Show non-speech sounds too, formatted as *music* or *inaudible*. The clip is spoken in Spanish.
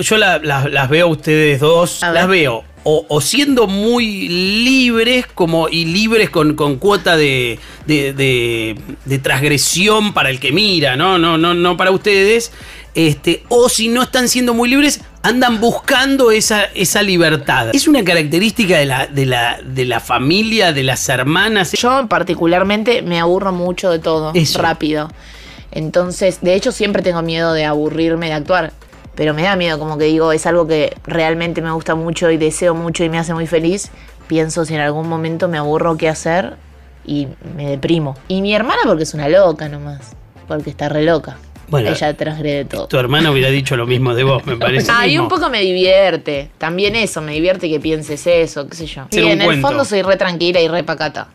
yo la- la- las veo a ustedes dos, A las veo o, o siendo muy libres como y libres con, con cuota de, de, de- de transgresión para el que mira, ¿no? No, no, no para ustedes. Este, o si no están siendo muy libres, andan buscando esa, esa libertad. Es una característica de la, de, la, de la familia, de las hermanas. Yo particularmente me aburro mucho de todo, Eso. rápido. Entonces, de hecho siempre tengo miedo de aburrirme de actuar. Pero me da miedo, como que digo, es algo que realmente me gusta mucho y deseo mucho y me hace muy feliz. Pienso si en algún momento me aburro qué hacer y me deprimo. Y mi hermana porque es una loca nomás, porque está re loca. Bueno, Ella transgrede todo. Tu hermana hubiera dicho lo mismo de vos, me parece. *laughs* Ah, y un poco me divierte. También eso, me divierte que pienses eso, qué sé yo. Y un en el fondo soy re tranquila y re pacata.